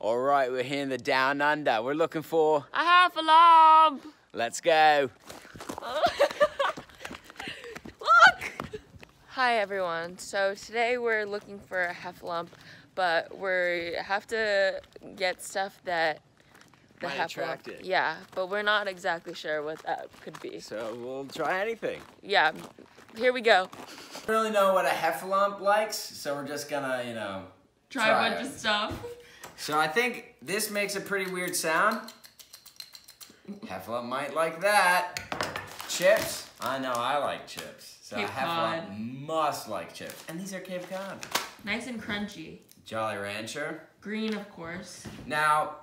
All right, we're here in the Down Under. We're looking for. A heffalump. Let's go. Look! Hi everyone. So today we're looking for a heffalump, but we have to get stuff that the Might heffalump. attract it. Yeah, but we're not exactly sure what that could be. So we'll try anything. Yeah, here we go. don't really know what a heffalump likes, so we're just gonna, you know. Try, Try a bunch it. of stuff. So I think this makes a pretty weird sound. Heffalump might like that. Chips? I know I like chips. So Cape Heffalump Cod. must like chips. And these are Cape Cod. Nice and crunchy. Jolly Rancher. Green, of course. Now,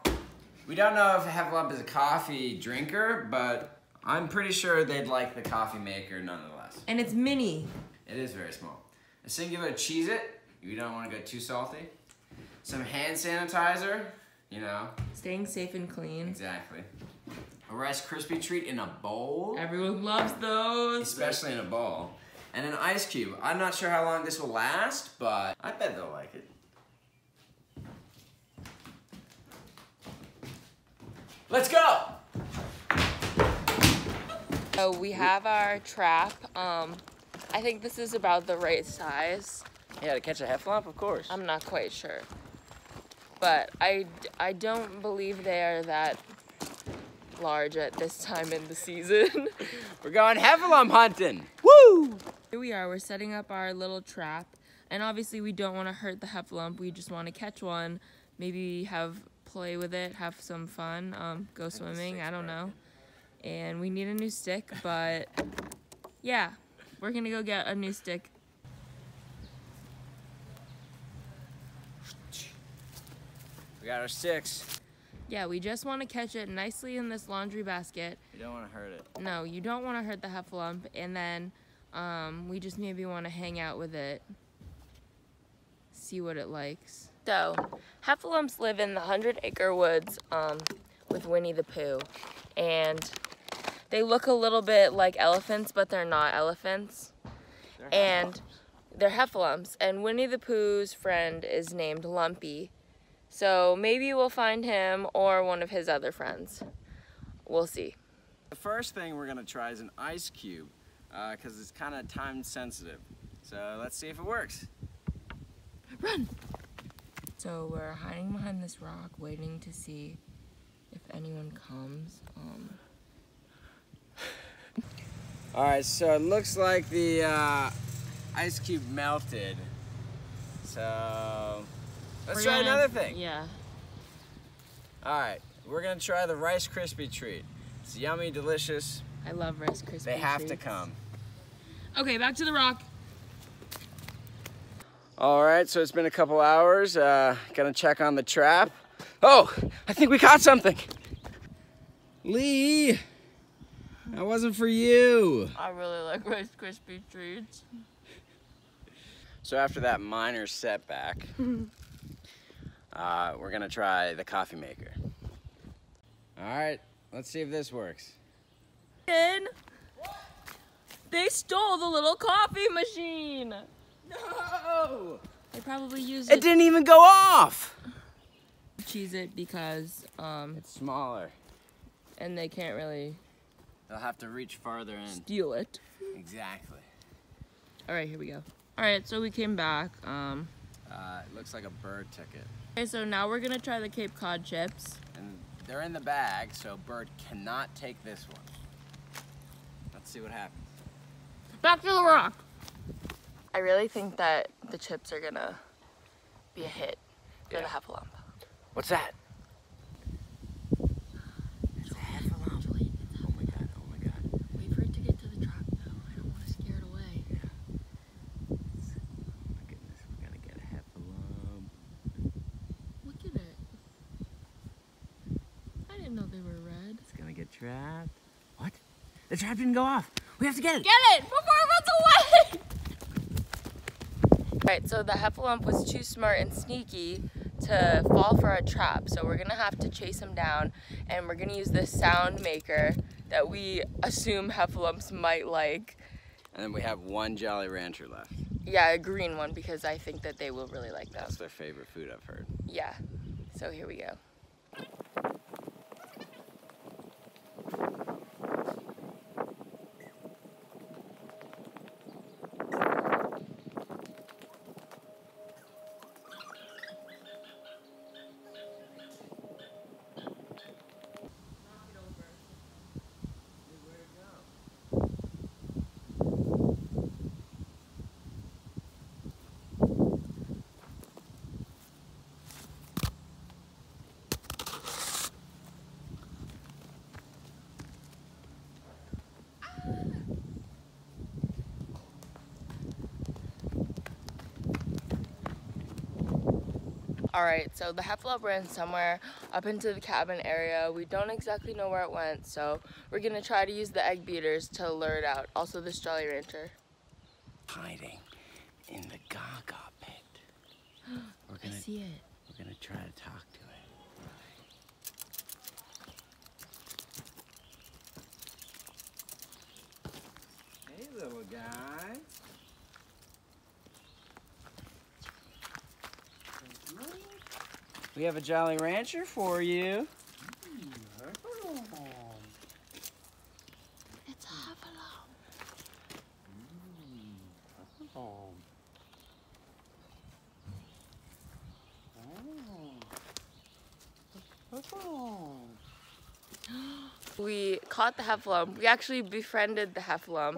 we don't know if Heffalump is a coffee drinker, but I'm pretty sure they'd like the coffee maker nonetheless. And it's mini. It is very small. A singular Cheez-It. You don't want to go too salty. Some hand sanitizer. You know, Staying safe and clean. exactly. A Rice Krispie treat in a bowl, Everyone loves those. especially in a bowl. And an ice cube. I'm not sure how long this will last, but I bet they'll like it. Let's go! So we have our trap. Um, I think this is about the right size. Yeah, to catch a heffalump, of course. I'm not quite sure. But I, I don't believe they are that large at this time in the season. We're going heffalump hunting. Woo! Here we are, we're setting up our little trap. And obviously we don't want to hurt the heffalump, we just want to catch one, maybe have play with it, have some fun, um, go swimming, I don't know. And we need a new stick, but yeah, we're gonna go get a new stick. We got our six. Yeah, we just want to catch it nicely in this laundry basket. You don't want to hurt it. No, you don't want to hurt the heffalump, and then um, we just maybe want to hang out with it, see what it likes. So, heffalumps live in the Hundred Acre Woods um, with Winnie the Pooh, and they look a little bit like elephants, but they're not elephants, and they're heffalumps. And Winnie the Pooh's friend is named Lumpy, so maybe we'll find him or one of his other friends. We'll see. The first thing we're gonna try is an ice cube, because it's kind of time sensitive. So let's see if it works. Run! So we're hiding behind this rock, waiting to see if anyone comes. Um, All right, so it looks like the uh, ice cube melted. So let's we're try gonna- another thing. Yeah. All right, we're gonna try the Rice Krispie treat. It's yummy, delicious. I love Rice Krispies. They have to come. Okay, back to the rock. All right, so it's been a couple hours. Uh, gonna check on the trap. Oh, I think we caught something. Leigh, that wasn't for you. I really like Rice Krispie treats. So after that minor setback, uh, we're gonna try the coffee maker. All right, let's see if this works. In. They stole the little coffee machine. No! They probably used It it didn't even go off. Cheez-It because um It's smaller. and they can't really They'll have to reach farther in. steal it. Exactly. All right, here we go. All right, so we came back. Um Uh, it looks like a bird took it. Okay, so now we're gonna try the Cape Cod chips. And they're in the bag, so bird cannot take this one. Let's see what happens. Back to the rock. I really think that the chips are gonna be a hit for Yeah. the heffalump. What's that? It's a heffalump. Oh my god, oh my god. Wait for it to get to the truck though. I don't want to scare it away. Oh my goodness, we're gonna get a heffalump. Look at it. I didn't know they were red. It's gonna get trapped. What? The trap didn't go off. We have to get it. Get it before it runs away! Alright, so the heffalump was too smart and sneaky to fall for a trap. So we're gonna have to chase him down and we're gonna use this sound maker that we assume heffalumps might like. And then we have one Jolly Rancher left. Yeah, a green one because I think that they will really like that. That's their favorite food, I've heard. Yeah. So here we go. All right, so the heffalump ran somewhere up into the cabin area. We don't exactly know where it went, so we're gonna try to use the egg beaters to lure it out. Also this Jolly Rancher. Hiding in the Gaga pit. We're gonna, I see it. We're gonna try to talk to it. Hey, little guy. We have a Jolly Rancher for you. It's a heffalump. We caught the heffalump. We actually befriended the heffalump.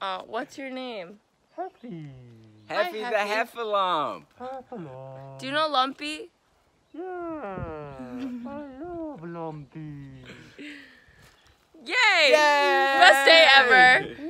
Uh, what's your name? Happy. Heffy the Heffy. Heffalump. Ah, heffalump. Do you know Lumpy? Yeah, I love Lumpy. Yay! Yay! Best day ever.